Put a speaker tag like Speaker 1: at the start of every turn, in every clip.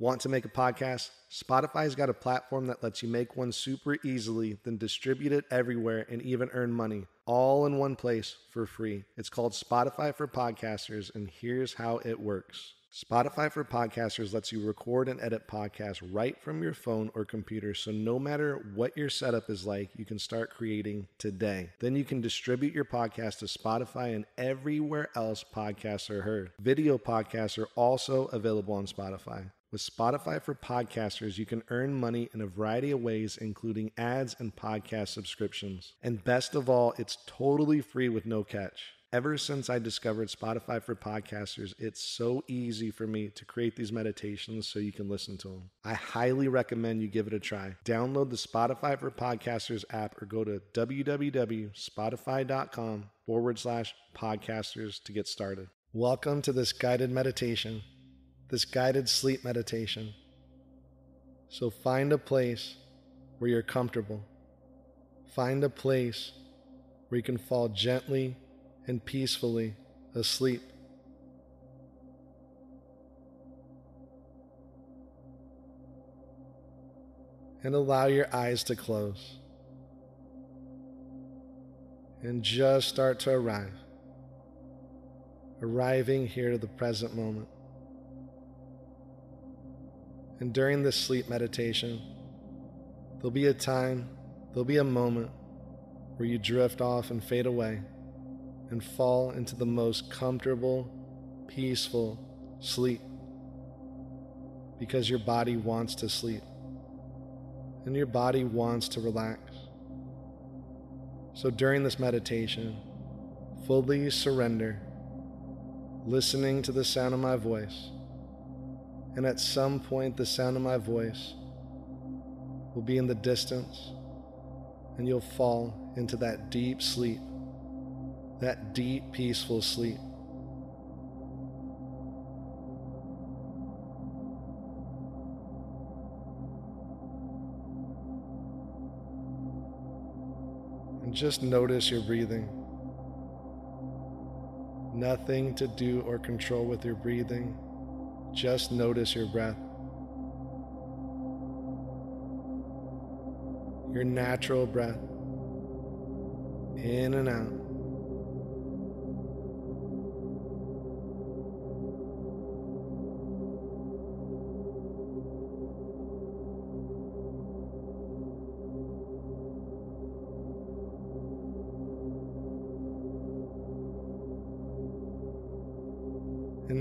Speaker 1: Want to make a podcast? Spotify's got a platform that lets you make one super easily, then distribute it everywhere and even earn money, all in one place for free. It's called Spotify for Podcasters, and here's how it works. Spotify for Podcasters lets you record and edit podcasts right from your phone or computer, so no matter what your setup is like, you can start creating today. Then you can distribute your podcast to Spotify and everywhere else podcasts are heard. Video podcasts are also available on Spotify. With Spotify for Podcasters, you can earn money in a variety of ways, including ads and podcast subscriptions. And best of all, it's totally free with no catch. Ever since I discovered Spotify for podcasters, it's so easy for me to create these meditations so you can listen to them. I highly recommend you give it a try. Download the Spotify for Podcasters app or go to www.spotify.com forward slash podcasters to get started. Welcome to this guided meditation, this guided sleep meditation. So find a place where you're comfortable. Find a place where you can fall gently and peacefully asleep. And allow your eyes to close. And just start to arrive. Arriving here to the present moment. And during this sleep meditation, there'll be a time, there'll be a moment where you drift off and fade away and fall into the most comfortable, peaceful sleep because your body wants to sleep and your body wants to relax. So during this meditation, fully surrender, listening to the sound of my voice. And at some point, the sound of my voice will be in the distance, and you'll fall into that deep sleep that deep, peaceful sleep. And just notice your breathing. Nothing to do or control with your breathing. Just notice your breath. Your natural breath. In and out.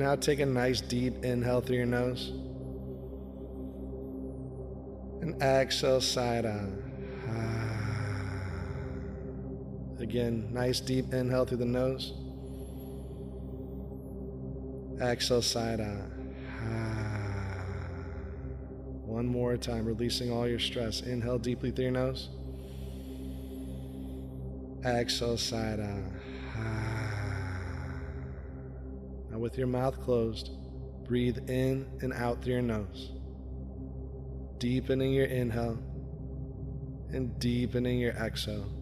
Speaker 1: Now take a nice deep inhale through your nose. And exhale side on. Again, nice deep inhale through the nose. Exhale side on. One more time, releasing all your stress. Inhale deeply through your nose. Exhale side with your mouth closed, breathe in and out through your nose, deepening your inhale and deepening your exhale.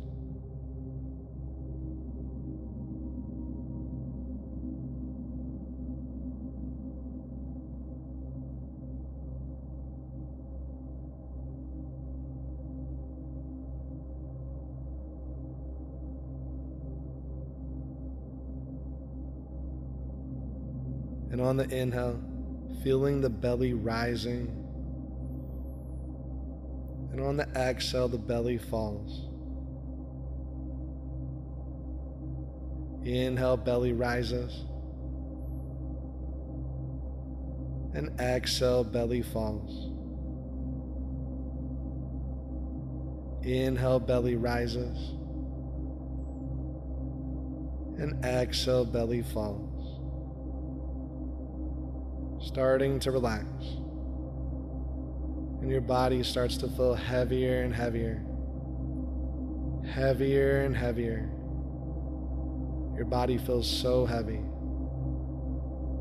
Speaker 1: And on the inhale, feeling the belly rising. And on the exhale, the belly falls. Inhale, belly rises. And exhale, belly falls. Inhale, belly rises. And exhale, belly falls starting to relax. And your body starts to feel heavier and heavier, heavier and heavier. Your body feels so heavy,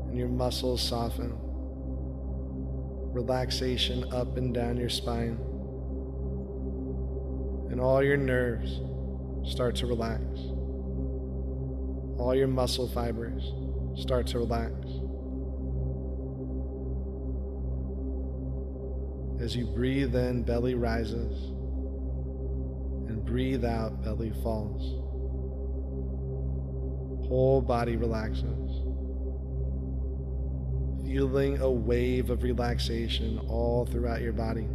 Speaker 1: and your muscles soften. Relaxation up and down your spine, and all your nerves start to relax. All your muscle fibers start to relax. As you breathe in, belly rises, and breathe out, belly falls. Whole body relaxes, feeling a wave of relaxation all throughout your body.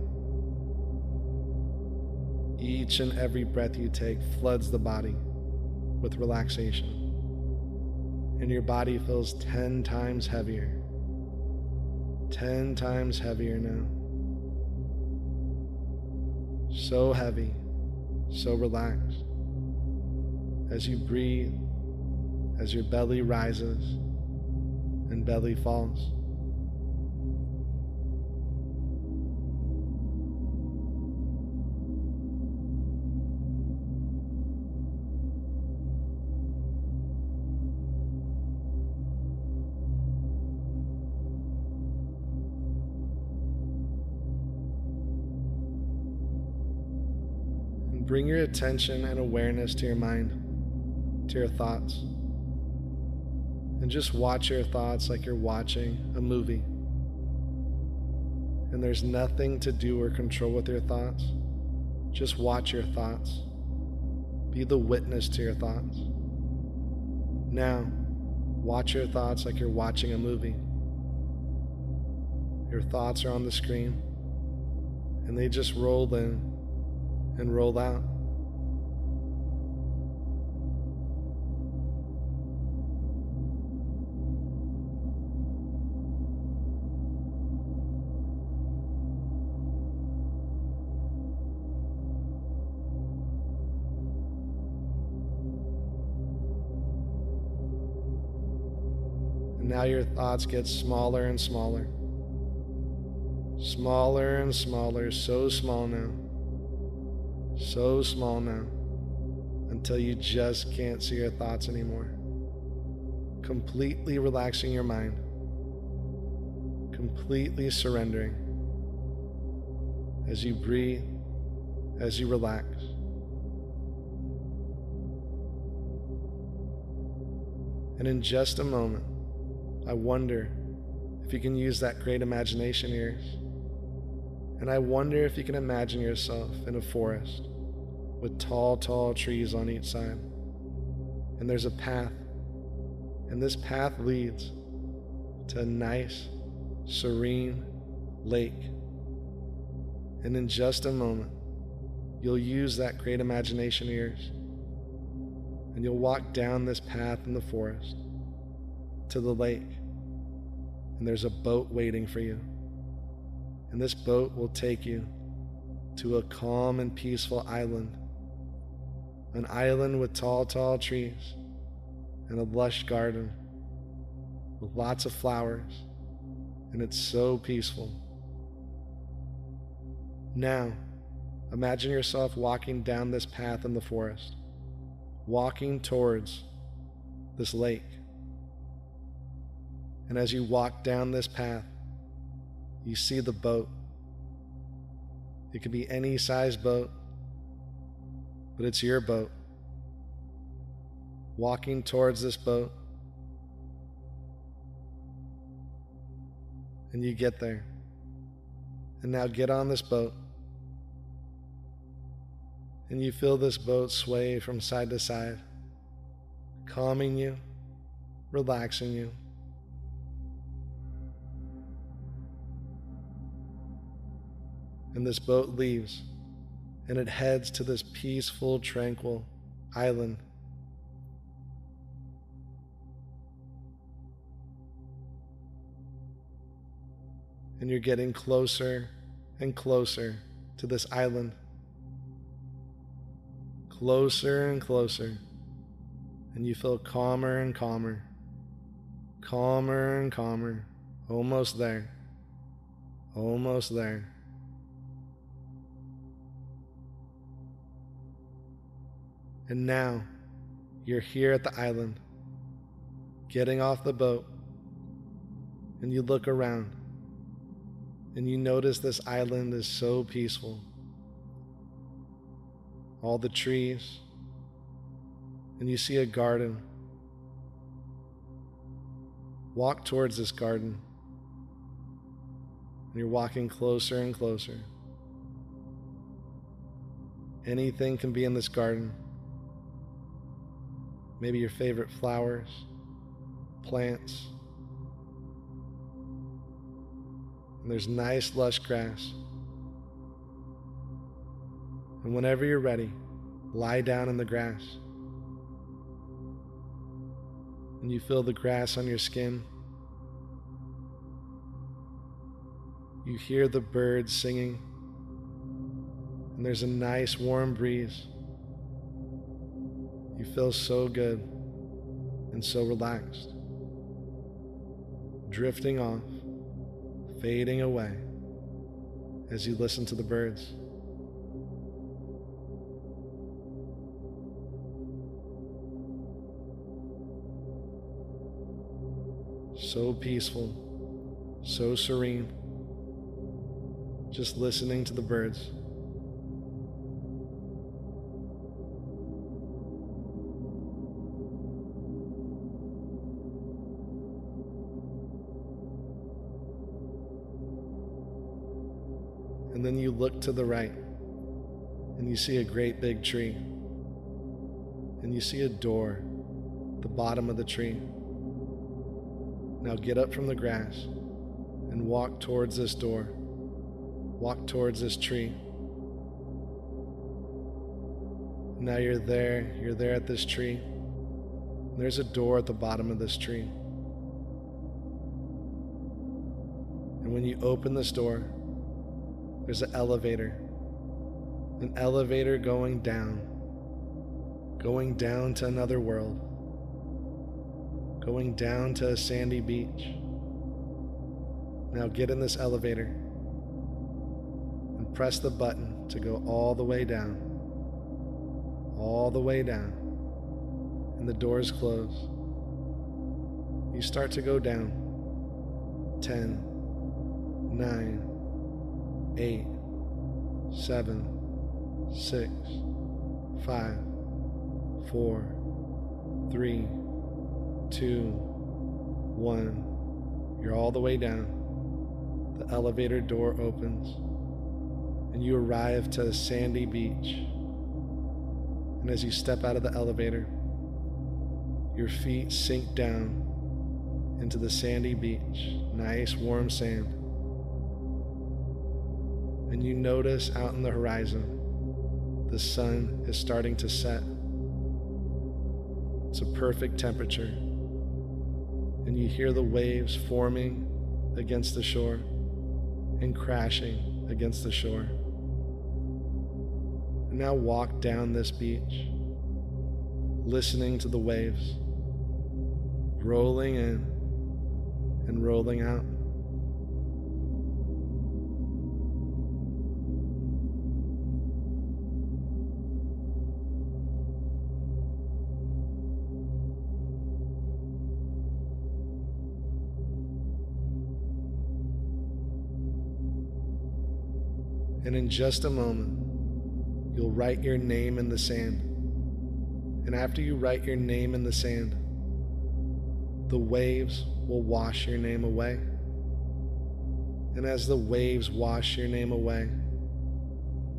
Speaker 1: Each and every breath you take floods the body with relaxation and your body feels 10 times heavier. 10 times heavier now. So heavy, so relaxed. As you breathe, as your belly rises and belly falls. Bring your attention and awareness to your mind, to your thoughts. And just watch your thoughts like you're watching a movie. And there's nothing to do or control with your thoughts. Just watch your thoughts. Be the witness to your thoughts. Now, watch your thoughts like you're watching a movie. Your thoughts are on the screen, and they just roll in and roll out. And now your thoughts get smaller and smaller. Smaller and smaller, so small now. So small now, until you just can't see your thoughts anymore. Completely relaxing your mind, completely surrendering as you breathe, as you relax. And in just a moment, I wonder if you can use that great imagination of yours and I wonder if you can imagine yourself in a forest with tall, tall trees on each side. And there's a path, and this path leads to a nice, serene lake. And in just a moment, you'll use that great imagination of yours, and you'll walk down this path in the forest to the lake, and there's a boat waiting for you and this boat will take you to a calm and peaceful island. An island with tall, tall trees and a lush garden with lots of flowers, and it's so peaceful. Now, imagine yourself walking down this path in the forest, walking towards this lake. And as you walk down this path, you see the boat. It could be any size boat, but it's your boat. Walking towards this boat, and you get there. And now get on this boat. And you feel this boat sway from side to side, calming you, relaxing you. and this boat leaves and it heads to this peaceful, tranquil island. And you're getting closer and closer to this island. Closer and closer. And you feel calmer and calmer. Calmer and calmer. Almost there. Almost there. And now you're here at the island, getting off the boat, and you look around and you notice this island is so peaceful. All the trees, and you see a garden. Walk towards this garden. And you're walking closer and closer. Anything can be in this garden. Maybe your favorite flowers, plants. And there's nice, lush grass. And whenever you're ready, lie down in the grass. And you feel the grass on your skin. You hear the birds singing. And there's a nice warm breeze. You feel so good and so relaxed. Drifting off, fading away as you listen to the birds. So peaceful, so serene, just listening to the birds. And then you look to the right and you see a great big tree. And you see a door, at the bottom of the tree. Now get up from the grass and walk towards this door. Walk towards this tree. Now you're there, you're there at this tree. There's a door at the bottom of this tree. And when you open this door, there's an elevator. An elevator going down. Going down to another world. Going down to a sandy beach. Now get in this elevator and press the button to go all the way down. All the way down. And the doors close. You start to go down. 10, 9, eight, seven, six, five, four, three, two, one. You're all the way down. The elevator door opens, and you arrive to a sandy beach. And as you step out of the elevator, your feet sink down into the sandy beach, nice warm sand and you notice out in the horizon the sun is starting to set. It's a perfect temperature, and you hear the waves forming against the shore and crashing against the shore. And now walk down this beach, listening to the waves rolling in and rolling out. Just a moment, you'll write your name in the sand. And after you write your name in the sand, the waves will wash your name away. And as the waves wash your name away,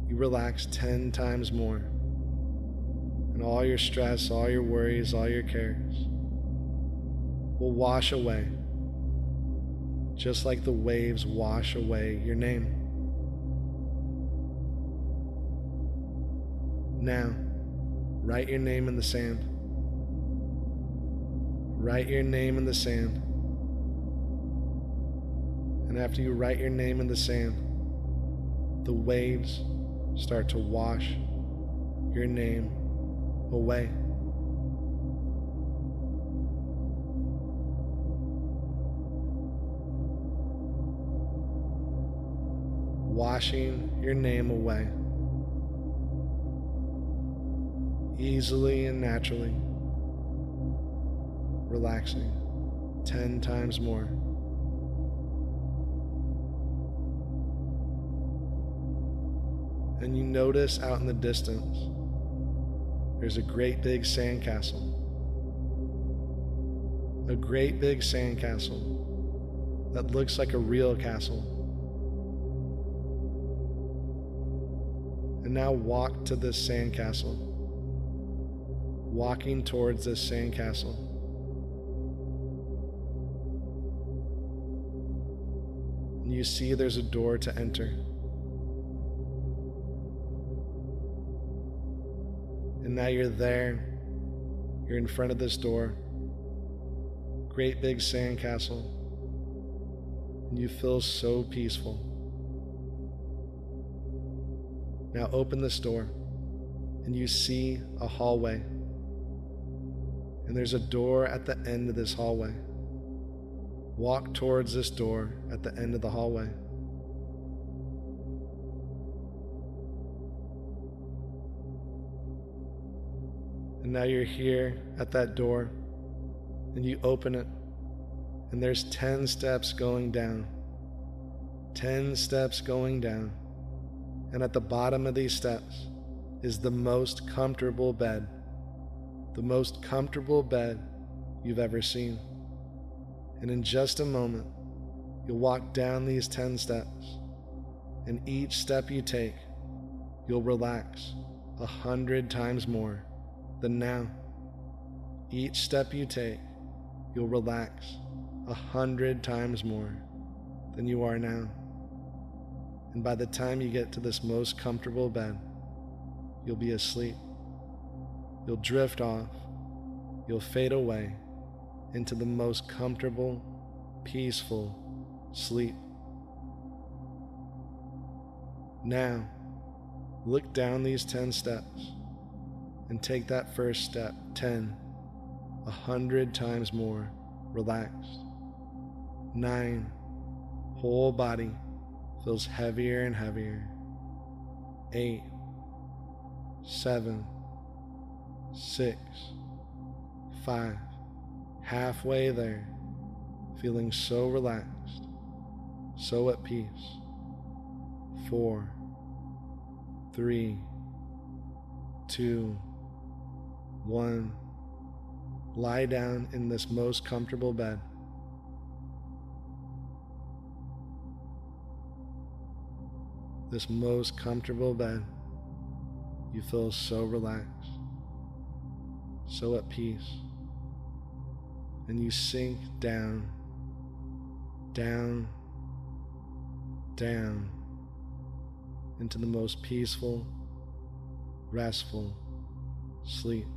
Speaker 1: you relax 10 times more. And all your stress, all your worries, all your cares will wash away, just like the waves wash away your name. Now, write your name in the sand. Write your name in the sand. And after you write your name in the sand, the waves start to wash your name away. Washing your name away. easily and naturally, relaxing 10 times more. And you notice out in the distance, there's a great big sandcastle. A great big sandcastle that looks like a real castle. And now walk to this sandcastle. Walking towards this sandcastle. And you see there's a door to enter. And now you're there. You're in front of this door. Great big sandcastle. And you feel so peaceful. Now open this door and you see a hallway. And there's a door at the end of this hallway. Walk towards this door at the end of the hallway. And now you're here at that door, and you open it, and there's 10 steps going down. 10 steps going down. And at the bottom of these steps is the most comfortable bed, the most comfortable bed you've ever seen. And in just a moment, you'll walk down these 10 steps, and each step you take, you'll relax a hundred times more than now. Each step you take, you'll relax a hundred times more than you are now. And by the time you get to this most comfortable bed, you'll be asleep. You'll drift off. You'll fade away into the most comfortable, peaceful sleep. Now, look down these 10 steps and take that first step 10, a hundred times more relaxed. 9, whole body feels heavier and heavier. 8, 7, 6, 5, halfway there, feeling so relaxed, so at peace. 4, 3, 2, one, lie down in this most comfortable bed. This most comfortable bed. You feel so relaxed, so at peace. And you sink down, down, down into the most peaceful, restful sleep.